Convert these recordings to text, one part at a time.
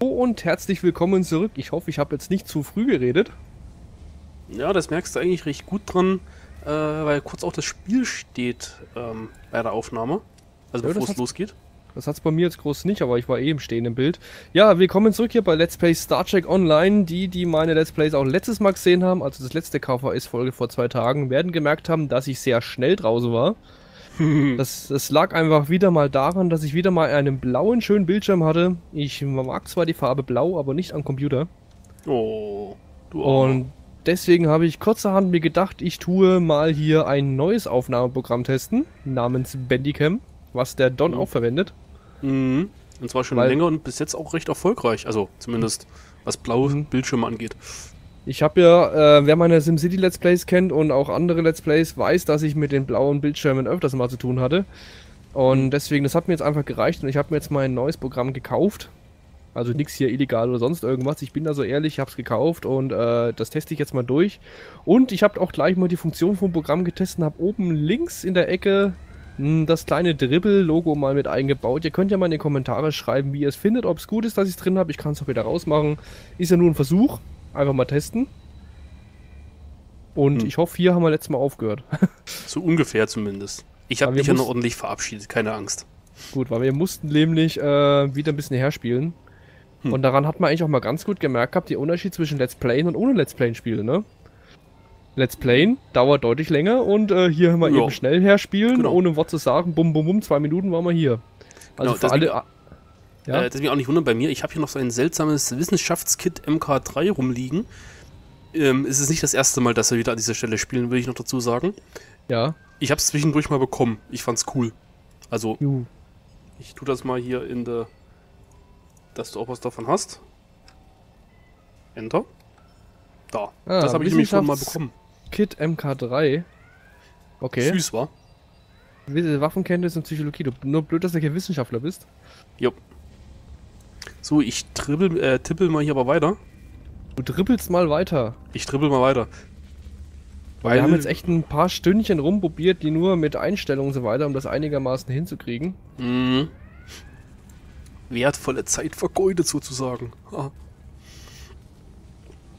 und herzlich willkommen zurück. Ich hoffe, ich habe jetzt nicht zu früh geredet. Ja, das merkst du eigentlich recht gut dran, äh, weil kurz auch das Spiel steht ähm, bei der Aufnahme. Also Ja, bevor es losgeht. Das hat's bei mir jetzt groß nicht, aber ich war eh im stehenden Bild. Ja, willkommen zurück hier bei Let's Play Star Trek Online. Die, die meine Let's Plays auch letztes Mal gesehen haben, also das letzte KVS-Folge vor zwei Tagen, werden gemerkt haben, dass ich sehr schnell draußen war. Das, das lag einfach wieder mal daran, dass ich wieder mal einen blauen, schönen Bildschirm hatte. Ich mag zwar die Farbe blau, aber nicht am Computer. Oh, du auch. Und deswegen habe ich kurzerhand mir gedacht, ich tue mal hier ein neues Aufnahmeprogramm testen, namens Bandicam, was der Don Mhm. auch verwendet. Mhm. Und zwar schon Weil- länger und bis jetzt auch recht erfolgreich. Also zumindest was blaue Mhm. Bildschirme angeht. Ich habe ja, äh, wer meine SimCity Let's Plays kennt und auch andere Let's Plays, weiß, dass ich mit den blauen Bildschirmen öfters mal zu tun hatte. Und deswegen, das hat mir jetzt einfach gereicht und ich habe mir jetzt mein neues Programm gekauft. Also nichts hier illegal oder sonst irgendwas. Ich bin da so ehrlich, ich habe es gekauft und äh, das teste ich jetzt mal durch. Und ich habe auch gleich mal die Funktion vom Programm getestet und habe oben links in der Ecke mh, das kleine Dribble-Logo mal mit eingebaut. Ihr könnt ja mal in die Kommentare schreiben, wie ihr es findet, ob es gut ist, dass ich es drin habe. Ich kann es auch wieder rausmachen. Ist ja nur ein Versuch. Einfach mal testen. Und Hm. ich hoffe, hier haben wir letztes Mal aufgehört. So ungefähr zumindest. Ich habe mich ja noch ordentlich verabschiedet, keine Angst. gut, weil wir mussten nämlich äh, wieder ein bisschen herspielen. Hm. Und daran hat man eigentlich auch mal ganz gut gemerkt gehabt, der Unterschied zwischen Let's Playen und ohne Let's Playen Spiele, ne? Let's Playen dauert deutlich länger und äh, hier haben wir Ja. eben schnell herspielen, Genau. ohne ein Wort zu sagen, bum bum bum, zwei Minuten waren wir hier. Also Genau, für alle. Ja, Äh, deswegen auch nicht wundern bei mir. Ich habe hier noch so ein seltsames Wissenschaftskit MK3 rumliegen. Ähm, es ist nicht das erste Mal, dass wir wieder an dieser Stelle spielen, will ich noch dazu sagen. ja. Ich habe es zwischendurch mal bekommen. Ich fand's cool. Also, Juhu. ich tu das mal hier in der. Dass du auch was davon hast. Enter. Da. Ah, das habe ich nämlich schon mal bekommen. Kit MK3. Okay. Süß war. Waffenkenntnis und Psychologie. Du, nur blöd, dass du kein Wissenschaftler bist. Jo. So, ich tribbel, äh, tippel mal hier aber weiter. Du dribbelst mal weiter. Ich tribbel mal weiter. Weil wir haben jetzt echt ein paar Stündchen rumprobiert, die nur mit Einstellungen und so weiter, um das einigermaßen hinzukriegen. Mhm. Wertvolle Zeit vergeudet sozusagen. Ha.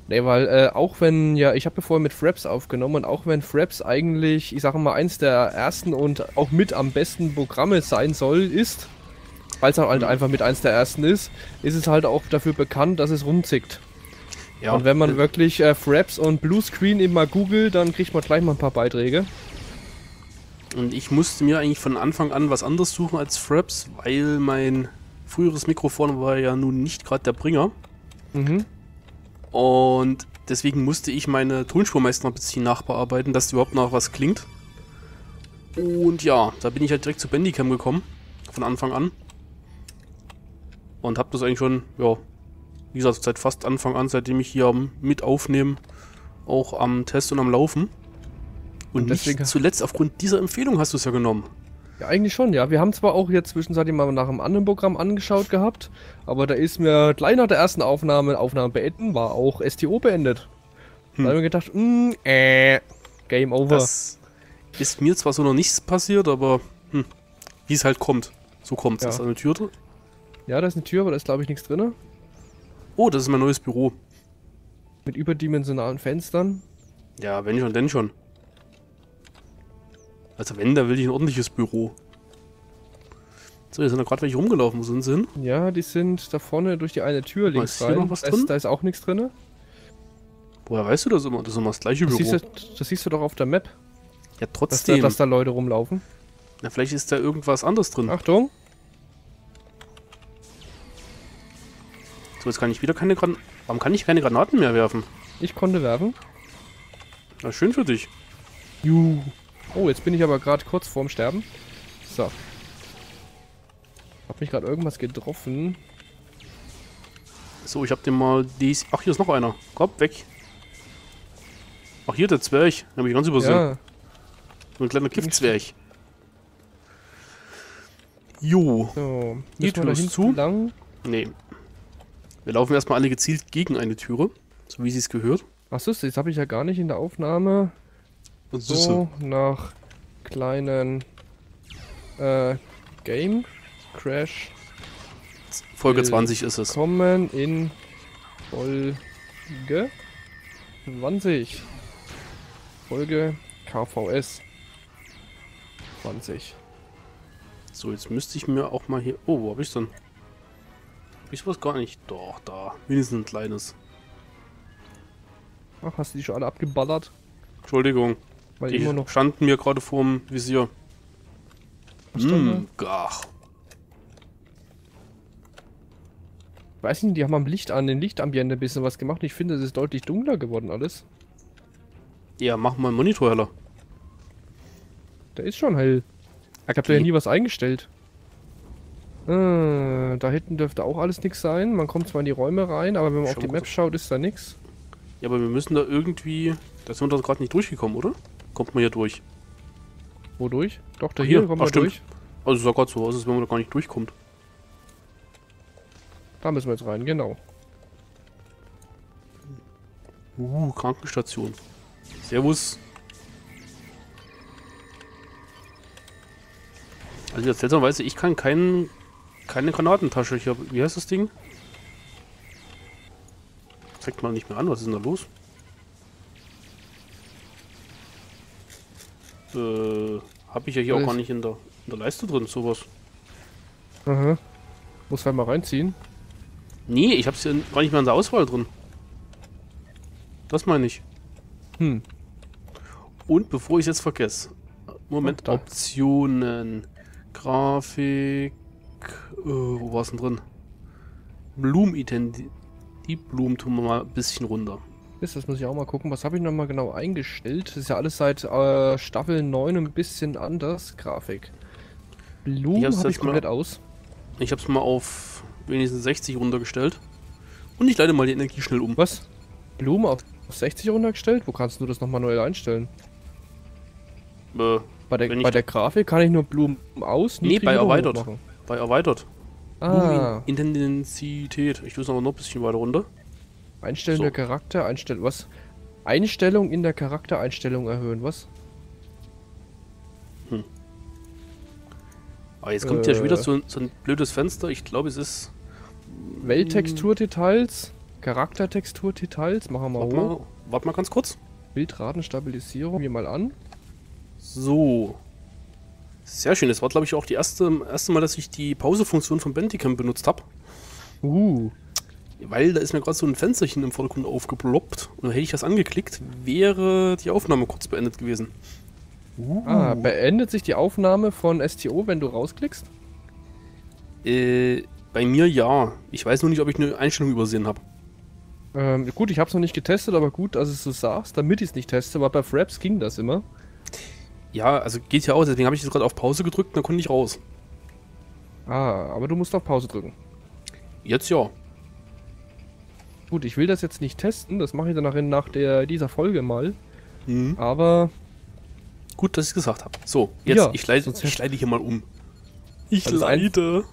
Nee, weil äh, auch wenn, ja, ich habe ja vorher mit Fraps aufgenommen und auch wenn Fraps eigentlich, ich sage mal, eins der ersten und auch mit am besten Programme sein soll, ist, weil es halt Mhm. einfach mit eins der ersten ist, ist es halt auch dafür bekannt, dass es rumzickt. Ja, und wenn man wirklich äh, Fraps und Bluescreen immer googelt, dann kriegt man gleich mal ein paar Beiträge. Und ich musste mir eigentlich von Anfang an was anderes suchen als Fraps, weil mein früheres Mikrofon war ja nun nicht gerade der Bringer. Mhm. Und deswegen musste ich meine Tonspur meist noch ein bisschen nachbearbeiten, dass überhaupt noch was klingt. Und ja, da bin ich halt direkt zu Bandicam gekommen, von Anfang an. Und hab das eigentlich schon, ja, wie gesagt, seit fast Anfang an, seitdem ich hier mit aufnehmen, auch am Test und am Laufen. Und, Und deswegen- nicht zuletzt aufgrund dieser Empfehlung hast du es ja genommen. Ja, eigentlich schon, ja. Wir haben zwar auch jetzt zwischenzeitlich mal nach einem anderen Programm angeschaut gehabt, aber da ist mir gleich nach der ersten Aufnahme, Aufnahme beenden, war auch STO beendet. Hm. Da haben wir gedacht, mm, äh, Game over. Das ist mir zwar so noch nichts passiert, aber hm, wie es halt kommt. So kommt es. Ja. Ist da eine Tür drin? Ja, da ist eine Tür, aber da ist glaube ich nichts drin. Oh, das ist mein neues Büro. Mit überdimensionalen Fenstern. Ja, wenn schon, denn schon. Also wenn, da will ich ein ordentliches Büro. So, hier sind da gerade welche rumgelaufen. Wo sind sie hin? Ja, die sind da vorne durch die eine Tür links ist hier rein. noch was da, drin? ist, da ist auch nichts drin. Woher weißt du das immer? Das ist immer das gleiche Das Büro. siehst, du, das siehst du doch auf der Map, ja, dass da, trotzdem. dass da Leute rumlaufen. Na, vielleicht ist da irgendwas anderes drin. Achtung. So, jetzt kann ich wieder keine Granaten... Warum kann ich keine Granaten mehr werfen? Ich konnte werfen. Na, schön für dich. Juhu. Oh, jetzt bin ich aber gerade kurz vorm Sterben. So. Hab mich gerade irgendwas getroffen. So, ich hab den mal dies... Ach, hier ist noch einer. Komm, weg. Ach, hier der Zwerg. Den hab ich ganz übersehen. Ja, So ein kleiner Kiffzwerg. Jo. so. Ist hinten zu. Lang? Nee. Wir laufen erstmal alle gezielt gegen eine Türe. So wie sie es gehört. Achso, das habe ich ja gar nicht in der Aufnahme. Und So, nach kleinen äh, Game Crash Folge 20 ist es. Kommen in Folge 20. Folge KVS 20. So, jetzt müsste ich mir auch mal hier... Oh, wo hab ich's denn? Ich was gar nicht? Doch, da. Wenigstens ein kleines. Ach, hast du die schon alle abgeballert? Entschuldigung. Weil Die immer noch. standen mir gerade vorm Visier. Hm, ach. Weiß nicht, die haben am Licht an, den Lichtambiente ein bisschen was gemacht. Ich finde, es ist deutlich dunkler geworden alles. Ja, mach mal einen Monitor heller. Der ist schon hell. Ich hab da ja nie was eingestellt. Äh, da hinten dürfte auch alles nichts sein. Man kommt zwar in die Räume rein, aber wenn man Schau auf die Map schaut, ist da nichts. Ja, aber wir müssen da irgendwie... Da sind wir doch gerade nicht durchgekommen, oder? Kommt man hier durch. Wodurch? Doch, da Ach, hier, hier. kommt Ach, man stimmt. durch. Also es sah gerade so aus, als wenn man da gar nicht durchkommt. Da müssen wir jetzt rein, genau. Uh, Krankenstation. Servus. Also jetzt seltsamerweise, ich kann kein, keine Granatentasche. Ich hab, wie heißt das Ding? Zeigt mal nicht mehr an, was ist denn da los? Äh, habe ich ja hier auch Was gar ist- nicht in der, in der Leiste drin, sowas. Aha. Muss halt mal reinziehen. Nee, ich hab's ja gar nicht mehr in der Auswahl drin. Das meine ich. Hm. Und bevor ich es jetzt vergesse. Moment, Oh. Optionen. Grafik. Äh, wo war's denn drin? Blumenidentität. Die Blumen tun wir mal ein bisschen runter. Ist, das muss ich auch mal gucken. Was habe ich noch mal genau eingestellt? Das ist ja alles seit äh, Staffel 9 ein bisschen anders. Grafik. Blumen habe ich jetzt mal- komplett aus. Ich hab's mal auf wenigstens 60 runtergestellt. Und ich leite mal die Energie schnell um. Was? Blumen auf, auf 60 runtergestellt? Wo kannst du das noch manuell einstellen? Äh, Bei der, bei der Grafik kann ich nur Blumen aus, Nee, bei erweitert. machen. Bei erweitert. Ah, Blumenintensität. Ich tue es aber noch ein bisschen weiter runter. Einstellen So. der Charakter, Einstellung, was? Einstellung in der Charaktereinstellung erhöhen, was? Aber jetzt kommt ja schon wieder Äh. so, ein- so ein blödes Fenster. Ich glaube, es ist. Welttexturdetails, Charaktertexturdetails, machen wir Warte hoch. mal, warte mal ganz kurz. Bildratenstabilisierung, hier mal an. So. Sehr schön. Das war, glaube ich, auch die erste, erste Mal, dass ich die Pause-Funktion von Bandicam benutzt habe. Uh, Weil da ist mir gerade so ein Fensterchen im Vordergrund aufgeploppt. Und hätte ich das angeklickt, wäre die Aufnahme kurz beendet gewesen. ah, beendet sich die Aufnahme von STO, wenn du rausklickst? Äh, bei mir ja. Ich weiß nur nicht, ob ich eine Einstellung übersehen habe. Ähm, gut, ich habe es noch nicht getestet, aber gut, dass es so sagst, damit ich es nicht teste, weil bei Fraps ging das immer. Ja, also geht ja aus. Deswegen habe ich jetzt gerade auf Pause gedrückt und dann konnte ich raus. Ah, aber du musst auf Pause drücken. Jetzt ja. Gut, ich will das jetzt nicht testen, das mache ich dann nach der, dieser Folge mal. Mhm. Aber Gut, dass ich es gesagt habe. So, jetzt, Ja, ich, leite, ich leite hier mal um. Ich Weil leite.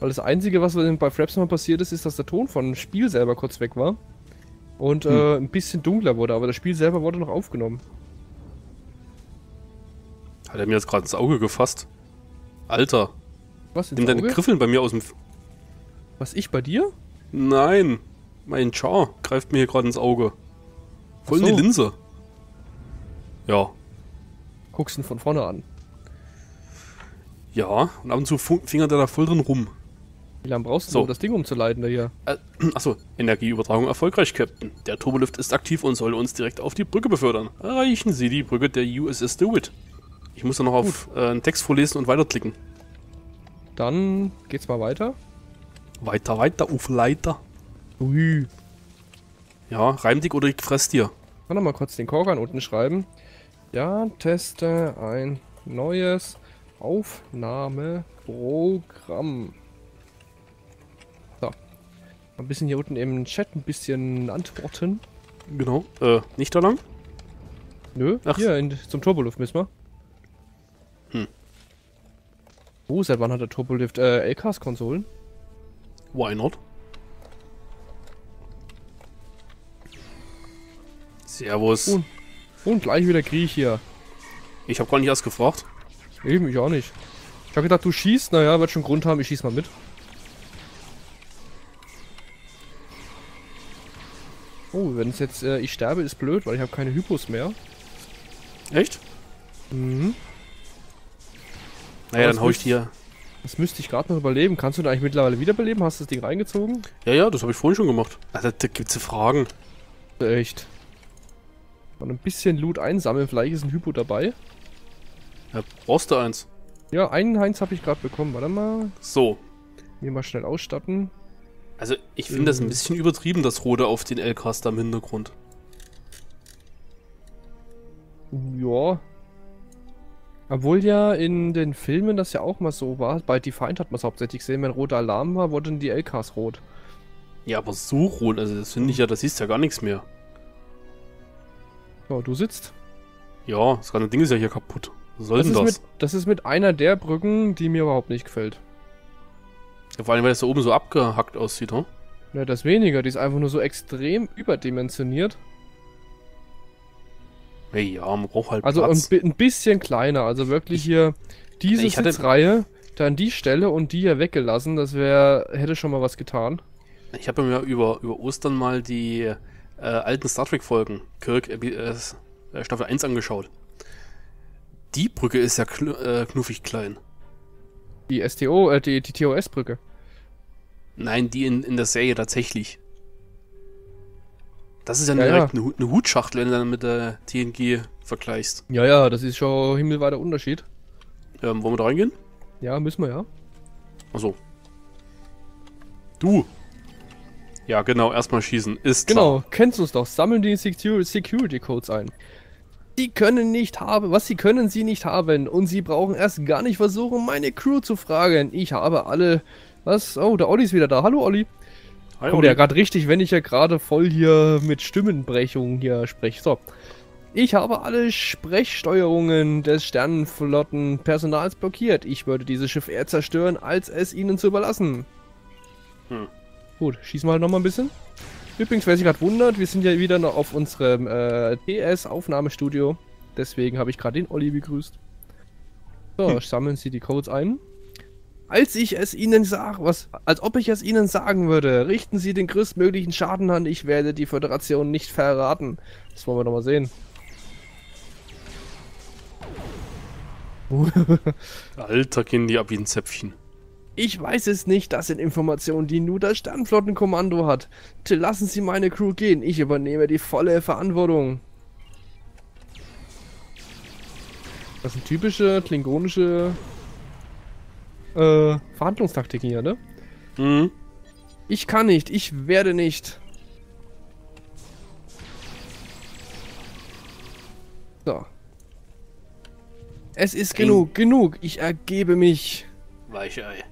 Weil das Einzige, was bei Fraps mal passiert ist, ist, dass der Ton von dem Spiel selber kurz weg war. Und Hm. äh, ein bisschen dunkler wurde, aber das Spiel selber wurde noch aufgenommen. Hat er mir jetzt gerade ins Auge gefasst? Alter, Was, ins nimm deine Auge? Griffeln bei mir aus dem... F Was, ich bei dir? Nein, mein Char greift mir hier gerade ins Auge. Voll in so. die Linse. Ja, Guckst ihn von vorne an. ja, und ab und zu fingert er da voll drin rum. Wie lange brauchst du, So. um das Ding umzuleiten da hier? Äh, achso, Energieübertragung erfolgreich, Captain. Der Turbolift ist aktiv und soll uns direkt auf die Brücke befördern. Erreichen Sie die Brücke der USS DeWitt. Ich muss dann noch auf äh, einen Text vorlesen und weiterklicken. Dann geht's mal weiter. Weiter, weiter, auf Leiter. Ui. Ja, reim dich oder ich fress dir. Kann noch mal kurz den Korgan unten schreiben. Ja, teste ein neues Aufnahmeprogramm. So. Ein bisschen hier unten im Chat ein bisschen antworten. Genau. Äh, nicht da lang? Nö, Ach. hier in, zum Turbolift müssen wir. Hm. Oh, seit wann hat der Turbolift äh, LKs-Konsolen? Why not? Servus. Und, und gleich wieder Krieg hier. Ich habe gar nicht erst gefragt. Eben, ich auch nicht. Ich habe gedacht, du schießt. Naja, wird schon Grund haben. Ich schieß mal mit. Oh, wenn es jetzt äh, ich sterbe, ist blöd, weil ich habe keine Hypos mehr. Echt? Mhm. Naja, dann hau ich dir. Das müsste ich gerade noch überleben. Kannst du da eigentlich mittlerweile wiederbeleben? Hast du das Ding reingezogen? Ja, ja, das habe ich vorhin schon gemacht. Also, da gibt's ja Fragen. Echt. Mal ein bisschen Loot einsammeln, vielleicht ist ein Hypo dabei. Ja, brauchst du eins. Ja, einen Heinz habe ich gerade bekommen. Warte mal. So. Mir mal schnell ausstatten. Also, ich finde das ein Mhm. bisschen übertrieben, das Rote auf den LKs da im Hintergrund. Ja. Obwohl ja in den Filmen das ja auch mal so war. Bei Defiant hat man es hauptsächlich gesehen, wenn roter Alarm war, wurden die LKs rot. Ja, aber so rot, also das finde ich ja, das siehst ja gar nichts mehr. So, du sitzt. Ja, das ganze Ding ist ja hier kaputt. Was soll Das denn ist, das? mit, das ist mit einer der Brücken, die mir überhaupt nicht gefällt. Ja, vor allem, weil das da oben so abgehackt aussieht, hm? Ne, das weniger, die ist einfach nur so extrem überdimensioniert. Ja, man braucht halt Also ein, Platz. bi- ein bisschen kleiner, also wirklich hier diese Ich Sitzreihe, dann die Stelle und die hier weggelassen, das wäre, hätte schon mal was getan. Ich habe mir über, über Ostern mal die äh, alten Star Trek-Folgen, Kirk, äh, äh, Staffel 1 angeschaut. Die Brücke ist ja kl äh, knuffig klein. Die STO, äh, die, die TOS-Brücke. Nein, die in, in der Serie tatsächlich. Das ist ja, Ja, direkt ja. Eine, eine Hutschachtel, wenn du dann mit der TNG vergleichst. Ja, ja, das ist schon himmelweiter Unterschied. Ähm, wollen wir da reingehen? Ja, müssen wir ja. Achso. Du. Ja, genau, erstmal schießen. Ist Genau, klar. kennst du es doch. Sammeln die Secur Security Codes ein. Sie können nicht haben, was sie können sie nicht haben. Und sie brauchen erst gar nicht versuchen, meine Crew zu fragen. Ich habe alle. Was? Oh, der Olli ist wieder da. Hallo Olli. Hi, Kommt ja gerade richtig, wenn ich ja gerade voll hier mit Stimmenbrechung hier spreche. So. Ich habe alle Sprechsteuerungen des Sternenflottenpersonals blockiert. Ich würde dieses Schiff eher zerstören, als es ihnen zu überlassen. Hm. Gut, schießen wir halt nochmal ein bisschen. Übrigens, wer sich gerade wundert, wir sind ja wieder noch auf unserem äh, TS-Aufnahmestudio. Deswegen habe ich gerade den Olli begrüßt. So, Hm. sammeln Sie die Codes ein. Als ich es Ihnen sag, was, als ob ich es Ihnen sagen würde, richten Sie den größtmöglichen Schaden an. Ich werde die Föderation nicht verraten. Das wollen wir doch mal sehen. Alter, gehen die ab wie ein Zäpfchen. Ich weiß es nicht, das sind Informationen, die nur das Sternflottenkommando hat. Bitte lassen Sie meine Crew gehen, ich übernehme die volle Verantwortung. Das sind typische klingonische äh, Verhandlungstaktiken hier, ne? Mhm. Ich kann nicht, ich werde nicht. So. Es ist Ein- genug, genug, ich ergebe mich. Weichei.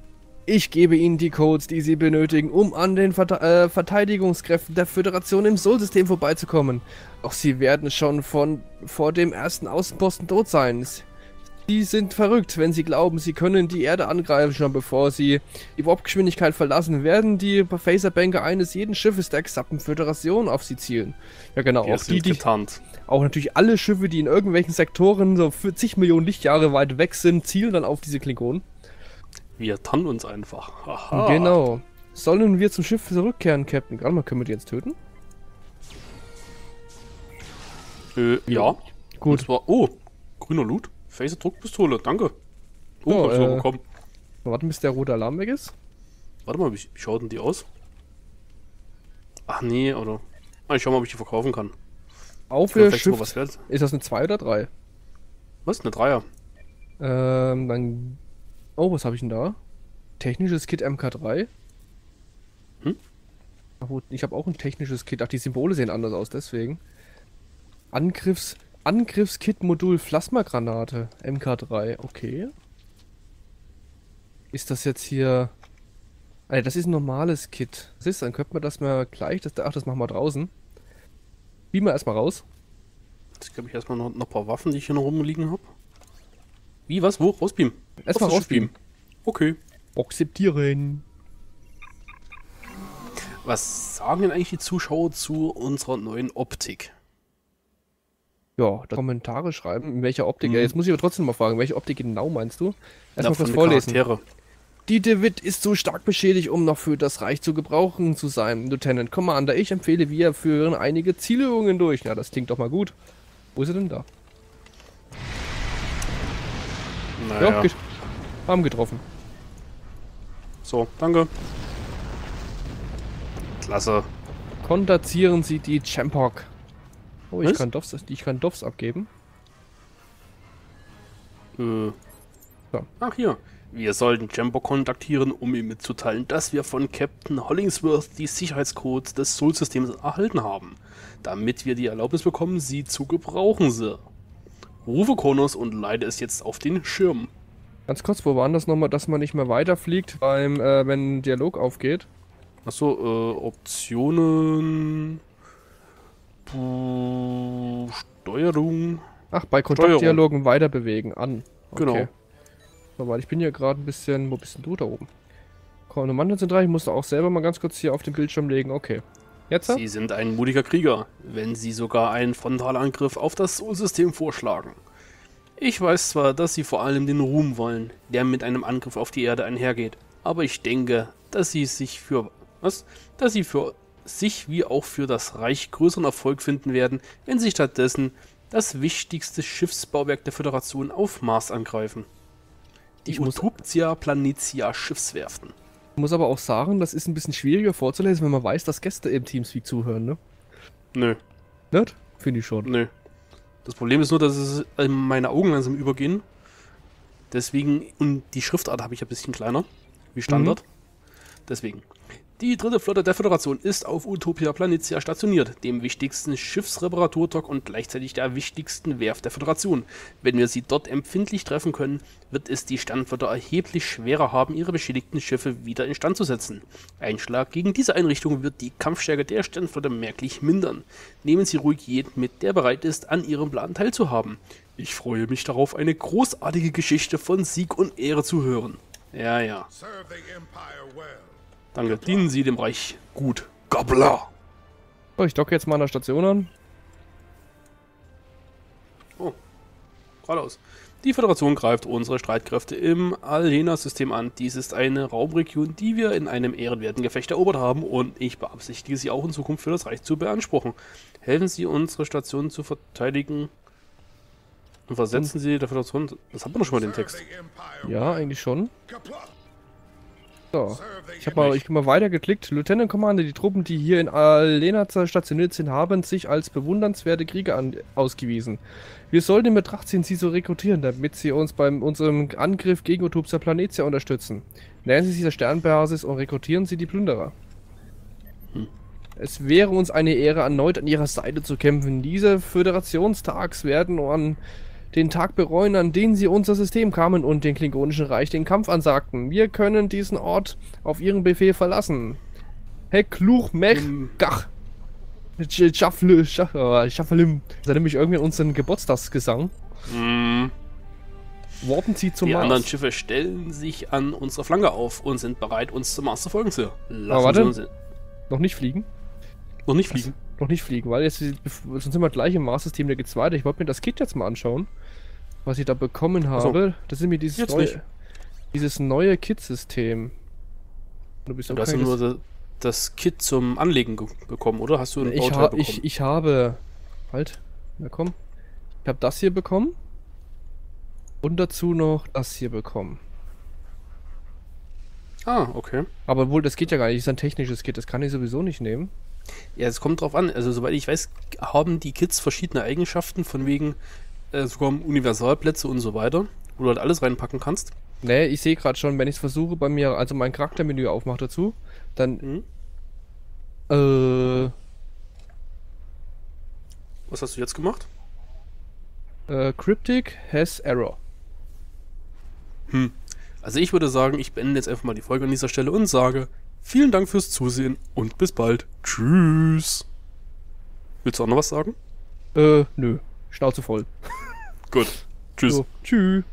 Ich gebe Ihnen die Codes, die Sie benötigen, um an den Verte äh, Verteidigungskräften der Föderation im Sol-System vorbeizukommen. Doch Sie werden schon von vor dem ersten Außenposten tot sein. Sie sind verrückt, wenn Sie glauben, Sie können die Erde angreifen, schon bevor Sie die Warp-Geschwindigkeit verlassen, werden die Phaserbänke eines jeden Schiffes der gesamten Föderation auf Sie zielen. Ja genau, Wir auch die, die, getarnt. auch natürlich alle Schiffe, die in irgendwelchen Sektoren so 40 Millionen Lichtjahre weit weg sind, zielen dann auf diese Klingonen. Wir tarnen uns einfach. Haha. Genau. Sollen wir zum Schiff zurückkehren, Captain? Gerade mal, können wir die jetzt töten? Äh, ja. Und Gut. zwar, oh, grüner Loot. Phaser Druckpistole, danke. Oh, So, hab ich äh, bekommen. Warten, bis der rote Alarm weg ist. Warte mal, wie, wie schaut denn die aus? Ach nee, oder. Ah, ich schau mal, ob ich die verkaufen kann. Auf der Schiff. Ist das eine 2 oder 3? Was? Eine Dreier. Ähm, dann. Oh, was habe ich denn da? Technisches Kit MK3. Hm? Ach gut, ich habe auch ein technisches Kit. Ach, die Symbole sehen anders aus, deswegen. Angriffs. Angriffskit-Modul Plasmagranate. MK3, okay. Ist das jetzt hier. Alter, das ist ein normales Kit. Was ist, dann könnte man das mal gleich. Das, ach, das machen wir draußen. Beamen wir erstmal raus. Jetzt glaube ich erstmal noch, noch ein paar Waffen, die ich hier noch rumliegen habe. Wie, was? Wo? Rausbeamen? Erstmal das rausbeamen. Okay. Akzeptieren. Was sagen denn eigentlich die Zuschauer zu unserer neuen Optik? Ja, das Kommentare schreiben, in welcher Optik. Mhm. Ja, jetzt muss ich aber trotzdem mal fragen, welche Optik genau meinst du? Na, Erstmal kurz vorlesen. Charaktere. Die DeWitt ist zu stark beschädigt, um noch für das Reich zu gebrauchen zu sein, Lieutenant Commander. Ich empfehle, wir führen einige Zielübungen durch. Ja, das klingt doch mal gut. Wo ist er denn da? Naja. Ja, get haben getroffen. so, danke. Klasse. Konterzieren Sie die Champok. Oh, ich Was? kann, Doffs, ich kann Doffs abgeben. Äh. So. Ach hier. Wir sollten Jumbo kontaktieren, um ihm mitzuteilen, dass wir von Captain Hollingsworth die Sicherheitscodes des Sol-Systems erhalten haben, damit wir die Erlaubnis bekommen, sie zu gebrauchen, Sir. Rufe Kronos und leite es jetzt auf den Schirm. Ganz kurz, wo waren das nochmal, dass man nicht mehr weiterfliegt, beim, äh, wenn ein Dialog aufgeht? Achso, äh, Optionen. Puh, Steuerung. Ach, bei Kontaktdialogen weiter bewegen, an. Genau. So, weil ich bin hier gerade ein bisschen, wo bist denn du da oben? Kommando zentral, ich musste auch selber mal ganz kurz hier auf den Bildschirm legen, okay. Jetzt? Sie sind ein mutiger Krieger, wenn Sie sogar einen Frontalangriff auf das Sol-System vorschlagen. Ich weiß zwar, dass Sie vor allem den Ruhm wollen, der mit einem Angriff auf die Erde einhergeht, aber ich denke, dass Sie sich für was? Dass Sie für sich wie auch für das Reich größeren Erfolg finden werden, wenn Sie stattdessen das wichtigste Schiffsbauwerk der Föderation auf Mars angreifen. Die Ich Utopia Planitia Schiffswerften. Ich muss aber auch sagen, das ist ein bisschen schwieriger vorzulesen, wenn man weiß, dass Gäste im Teamspeak zuhören, ne? Nö, Nicht? Finde ich schon. Nö. Das Problem ist nur, dass es meine Augen langsam übergehen. Deswegen, und die Schriftart habe ich ein bisschen kleiner, wie Standard. Deswegen. Die dritte Flotte der Föderation ist auf Utopia Planitia stationiert, dem wichtigsten Schiffsreparaturdock und gleichzeitig der wichtigsten Werft der Föderation. Wenn wir sie dort empfindlich treffen können, wird es die Sternflotte erheblich schwerer haben, ihre beschädigten Schiffe wieder instand zu setzen. Ein Schlag gegen diese Einrichtung wird die Kampfstärke der Sternflotte merklich mindern. Nehmen Sie ruhig jeden mit, der bereit ist, an Ihrem Plan teilzuhaben. Ich freue mich darauf, eine großartige Geschichte von Sieg und Ehre zu hören. Ja, ja. Serve the. Danke. Dienen Sie dem Reich gut. Gobbler! So, ich docke jetzt mal an der Station an. Oh. Geradeaus. Die Föderation greift unsere Streitkräfte im Alena-System an. Dies ist eine Raumregion, die wir in einem ehrenwerten Gefecht erobert haben und ich beabsichtige sie auch in Zukunft für das Reich zu beanspruchen. Helfen Sie, unsere Station zu verteidigen und versetzen Sie der Föderation... Das haben wir doch schon mal den Text. Ja, eigentlich schon. So. Ich habe mal, ich mal weiter geklickt. Lieutenant Commander, die Truppen, die hier in Alena stationiert sind, haben sich als bewundernswerte Krieger an, ausgewiesen. Wir sollten in Betracht ziehen, sie zu rekrutieren, damit sie uns beim unserem Angriff gegen Utopia Planetia unterstützen. Nähern Sie sich der Sternbasis und rekrutieren Sie die Plünderer. Es wäre uns eine Ehre, erneut an ihrer Seite zu kämpfen. Diese Föderationstags werden an den Tag bereuen, an den sie unser System kamen und den Klingonischen Reich den Kampf ansagten. Wir können diesen Ort auf ihren Befehl verlassen. Hekluch Mech Gach. Schaffle, Schaffelim. Das erinnert mich irgendwie an unseren Geburtstagsgesang. Mm, Warpen Sie zum die Mars. anderen Schiffe stellen sich an unserer Flanke auf und sind bereit, uns zum Mars zu folgen, Sir. Lassen Aber warte. Noch nicht fliegen. noch nicht fliegen. Noch nicht fliegen, weil jetzt sonst sind wir gleich im Mars-System, da geht's weiter. Ich wollte mir das Kit jetzt mal anschauen, was ich da bekommen Ach so. habe. Das ist mir dieses Jetzt neue, nicht. dieses neue Kit-System. Du bist ja nur das, das Kit zum Anlegen ge- bekommen, oder? Hast du ein ich, ha bekommen? ich, ich habe. Halt. Na komm. Ich habe das hier bekommen. Und dazu noch das hier bekommen. ah, okay. Aber wohl, das geht ja gar nicht. Das ist ein technisches Kit. Das kann ich sowieso nicht nehmen. Ja, es kommt drauf an. Also, soweit ich weiß, haben die Kits verschiedene Eigenschaften, von wegen äh, sogar Universalplätze und so weiter, wo du halt alles reinpacken kannst. Nee, ich sehe gerade schon, wenn ich es versuche bei mir, also mein Charaktermenü aufmache dazu, dann. Mhm. Äh. Was hast du jetzt gemacht? Äh, Cryptic has error. Hm. Also ich würde sagen, ich beende jetzt einfach mal die Folge an dieser Stelle und sage vielen Dank fürs Zusehen und bis bald. Tschüss. Willst du auch noch was sagen? Äh, nö. Schnauze voll. Gut. Tschüss. So, tschüss.